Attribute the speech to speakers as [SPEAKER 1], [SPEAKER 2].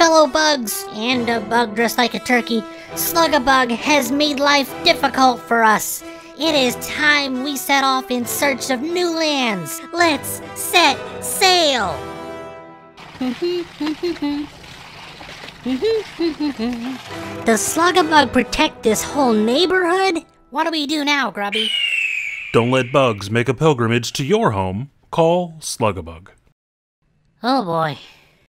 [SPEAKER 1] fellow bugs, and a bug dressed like a turkey, Slugabug has made life difficult for us. It is time we set off in search of new lands. Let's set sail! Does Slugabug protect this whole neighborhood? What do we do now, Grubby?
[SPEAKER 2] Don't let bugs make a pilgrimage to your home. Call Slugabug.
[SPEAKER 1] Oh boy.